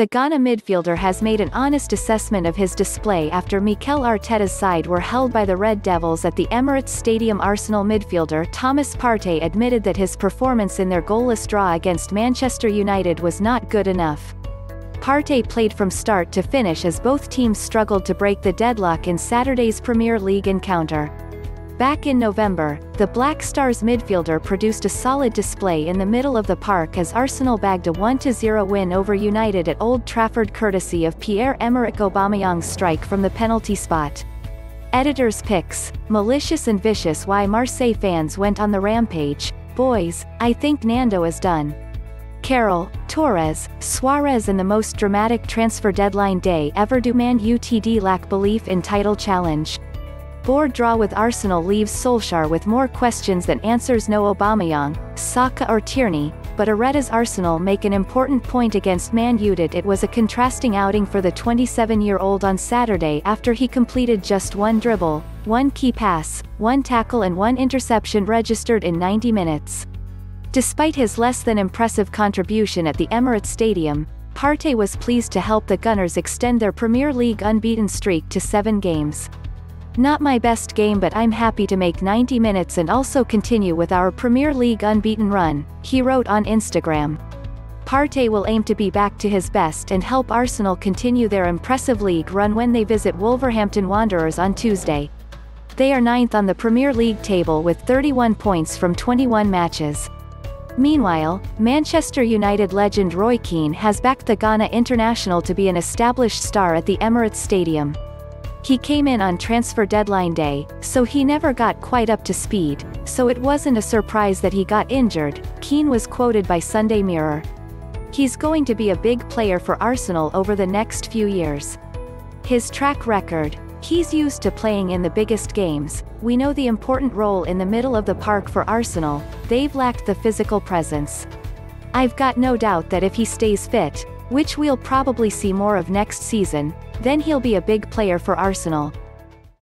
The Ghana midfielder has made an honest assessment of his display after Mikel Arteta's side were held by the Red Devils at the Emirates Stadium Arsenal midfielder Thomas Partey admitted that his performance in their goalless draw against Manchester United was not good enough. Partey played from start to finish as both teams struggled to break the deadlock in Saturday's Premier League encounter. Back in November, the Black Stars midfielder produced a solid display in the middle of the park as Arsenal bagged a 1-0 win over United at Old Trafford courtesy of Pierre-Emerick Aubameyang's strike from the penalty spot. Editor's picks, malicious and vicious why Marseille fans went on the rampage, boys, I think Nando is done. Carroll, Torres, Suarez and the most dramatic transfer deadline day ever do Man UTD lack belief in title challenge. Board draw with Arsenal leaves Solskjaer with more questions than answers no Aubameyang, Saka or Tierney, but Arteta's Arsenal make an important point against Man United it was a contrasting outing for the 27-year-old on Saturday after he completed just one dribble, one key pass, one tackle and one interception registered in 90 minutes. Despite his less than impressive contribution at the Emirates Stadium, Partey was pleased to help the Gunners extend their Premier League unbeaten streak to seven games. Not my best game but I'm happy to make 90 minutes and also continue with our Premier League unbeaten run, he wrote on Instagram. Partey will aim to be back to his best and help Arsenal continue their impressive league run when they visit Wolverhampton Wanderers on Tuesday. They are ninth on the Premier League table with 31 points from 21 matches. Meanwhile, Manchester United legend Roy Keane has backed the Ghana international to be an established star at the Emirates Stadium. He came in on transfer deadline day, so he never got quite up to speed, so it wasn't a surprise that he got injured, Keane was quoted by Sunday Mirror. He's going to be a big player for Arsenal over the next few years. His track record, He's used to playing in the biggest games, we know the important role in the middle of the park for Arsenal, they've lacked the physical presence. I've got no doubt that if he stays fit, which we'll probably see more of next season, then he'll be a big player for Arsenal,